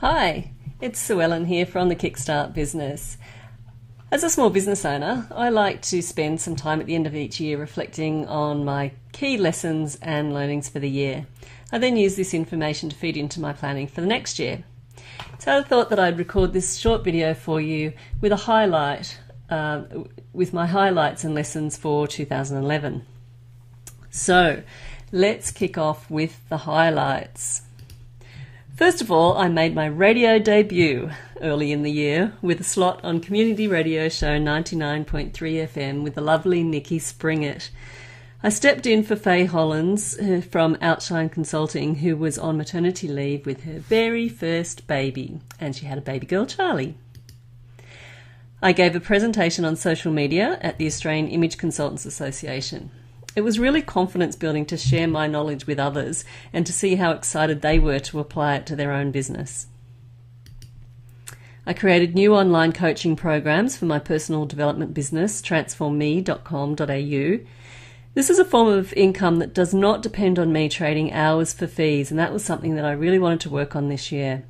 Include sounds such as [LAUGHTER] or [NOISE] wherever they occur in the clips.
Hi, it's Suellen here from the Kickstart Business. As a small business owner, I like to spend some time at the end of each year reflecting on my key lessons and learnings for the year. I then use this information to feed into my planning for the next year. So I thought that I'd record this short video for you with a highlight, uh, with my highlights and lessons for 2011. So let's kick off with the highlights. First of all, I made my radio debut early in the year with a slot on community radio show 99.3 FM with the lovely Nikki Springett. I stepped in for Faye Hollins uh, from Outshine Consulting, who was on maternity leave with her very first baby, and she had a baby girl, Charlie. I gave a presentation on social media at the Australian Image Consultants Association. It was really confidence building to share my knowledge with others and to see how excited they were to apply it to their own business. I created new online coaching programs for my personal development business, transformme.com.au. This is a form of income that does not depend on me trading hours for fees, and that was something that I really wanted to work on this year.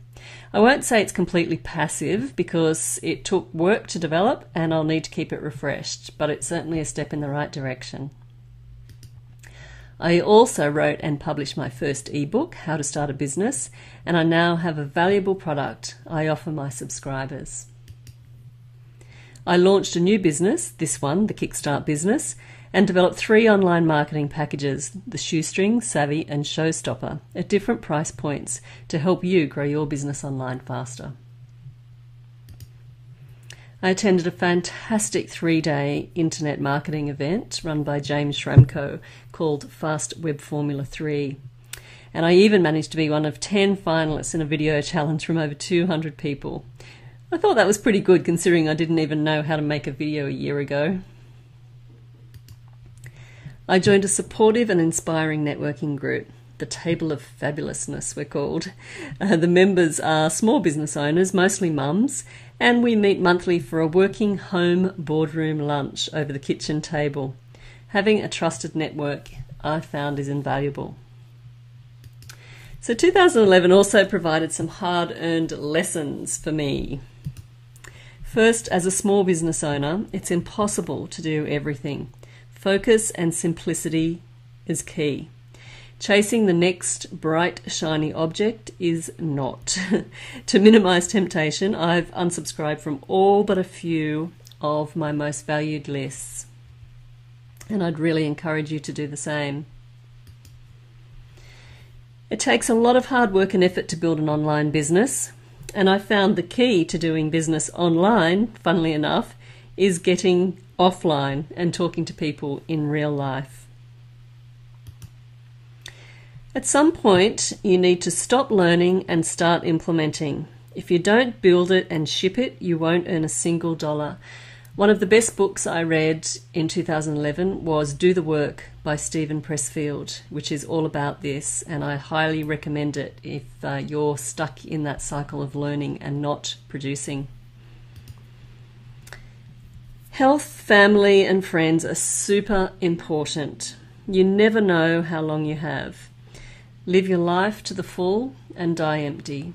I won't say it's completely passive because it took work to develop and I'll need to keep it refreshed, but it's certainly a step in the right direction. I also wrote and published my first ebook, How to Start a Business, and I now have a valuable product I offer my subscribers. I launched a new business, this one, the Kickstart Business, and developed three online marketing packages the Shoestring, Savvy, and Showstopper at different price points to help you grow your business online faster. I attended a fantastic three day internet marketing event run by James Schramko called Fast Web Formula 3. And I even managed to be one of 10 finalists in a video challenge from over 200 people. I thought that was pretty good considering I didn't even know how to make a video a year ago. I joined a supportive and inspiring networking group the Table of Fabulousness, we're called. Uh, the members are small business owners, mostly mums, and we meet monthly for a working home boardroom lunch over the kitchen table. Having a trusted network, I found, is invaluable. So, 2011 also provided some hard earned lessons for me. First, as a small business owner, it's impossible to do everything. Focus and simplicity is key. Chasing the next bright, shiny object is not. [LAUGHS] to minimize temptation, I've unsubscribed from all but a few of my most valued lists. And I'd really encourage you to do the same. It takes a lot of hard work and effort to build an online business, and I found the key to doing business online, funnily enough, is getting offline and talking to people in real life. At some point, you need to stop learning and start implementing. If you don't build it and ship it, you won't earn a single dollar. One of the best books I read in 2011 was Do the Work by Steven Pressfield, which is all about this, and I highly recommend it if uh, you're stuck in that cycle of learning and not producing. Health, family, and friends are super important. You never know how long you have. Live your life to the full and die empty.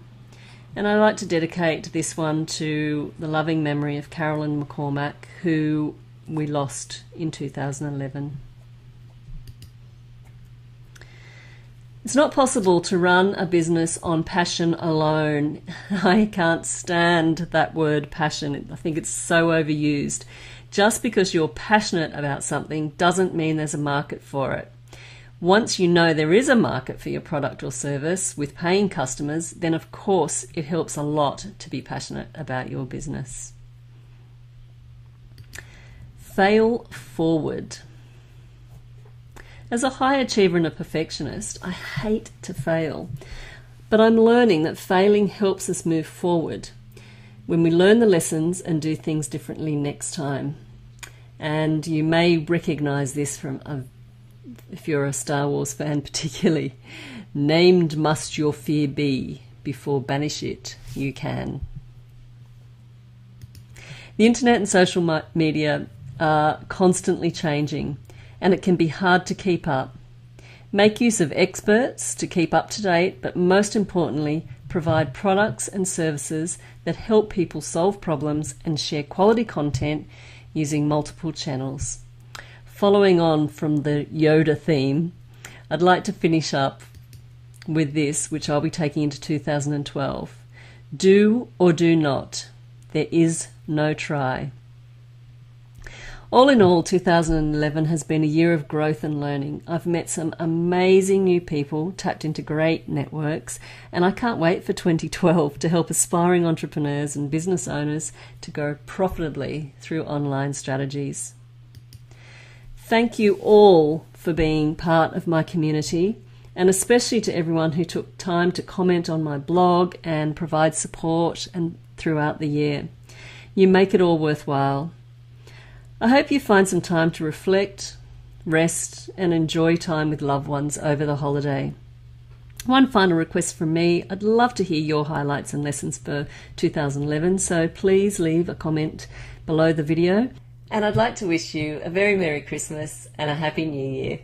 And I'd like to dedicate this one to the loving memory of Carolyn McCormack, who we lost in 2011. It's not possible to run a business on passion alone. [LAUGHS] I can't stand that word passion. I think it's so overused. Just because you're passionate about something doesn't mean there's a market for it. Once you know there is a market for your product or service with paying customers, then of course it helps a lot to be passionate about your business. Fail forward. As a high achiever and a perfectionist, I hate to fail. But I'm learning that failing helps us move forward when we learn the lessons and do things differently next time. And you may recognize this from a if you're a Star Wars fan, particularly, named must your fear be before banish it you can. The internet and social media are constantly changing, and it can be hard to keep up. Make use of experts to keep up to date, but most importantly, provide products and services that help people solve problems and share quality content using multiple channels. Following on from the Yoda theme, I'd like to finish up with this, which I'll be taking into 2012. Do or do not. There is no try. All in all, 2011 has been a year of growth and learning. I've met some amazing new people, tapped into great networks, and I can't wait for 2012 to help aspiring entrepreneurs and business owners to grow profitably through online strategies. Thank you all for being part of my community, and especially to everyone who took time to comment on my blog and provide support and throughout the year. You make it all worthwhile. I hope you find some time to reflect, rest, and enjoy time with loved ones over the holiday. One final request from me I'd love to hear your highlights and lessons for 2011, so please leave a comment below the video. And I'd like to wish you a very Merry Christmas and a Happy New Year.